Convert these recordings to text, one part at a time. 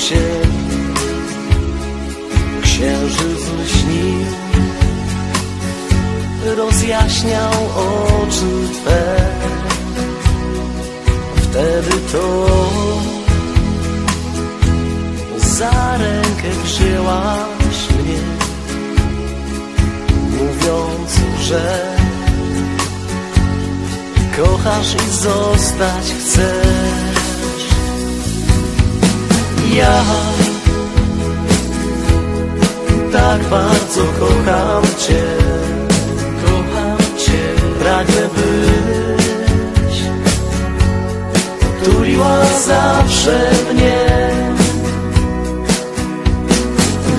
się. Księżyc lśnił Rozjaśniał oczy Twe. Wtedy to Za rękę wzięłaś mnie Mówiąc, że Kochasz i zostać chcesz Ja. Tak bardzo kocham Cię. Kocham Cię. Pragnę być Tuliła zawsze mnie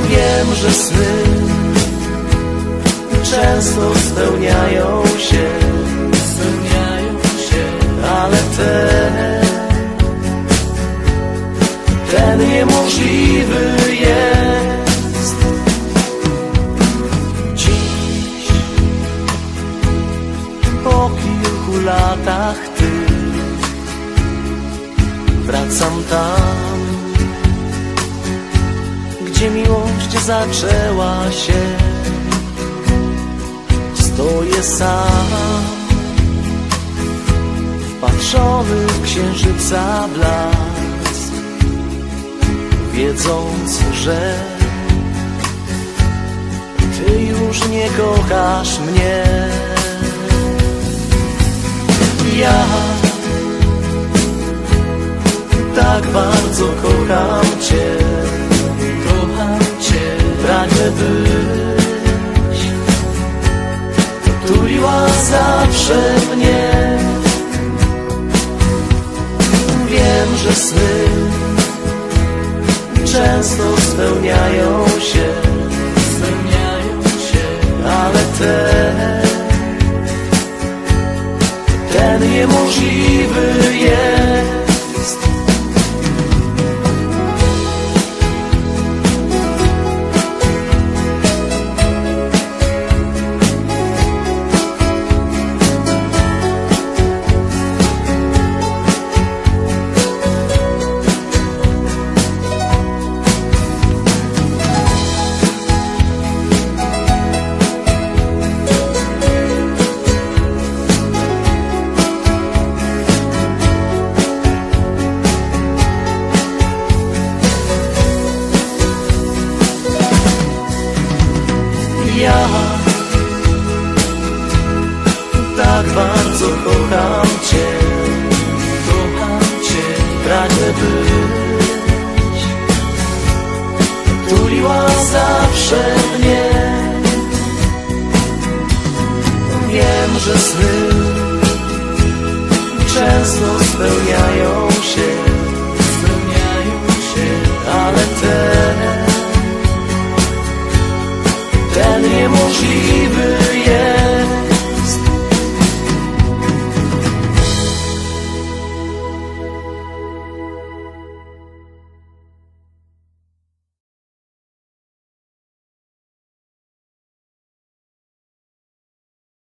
Wiem, że sny Często spełniają się. Spełniają się. Ale ten Wracam tam Gdzie miłość zaczęła się. Stoję sam Wpatrzony w księżyca blask Wiedząc, że Ty już nie kochasz mnie. Ja tak bardzo kocham Cię. Kocham Cię. Pragnę być. Tuliła zawsze mnie. Wiem, że sny Często spełniają się. Spełniają się. Ale ten Ten niemożliwy jest Ja tak bardzo kocham Cię, kocham Cię, pragnę być. Tuliła zawsze mnie. Wiem, że sny często spełniają się,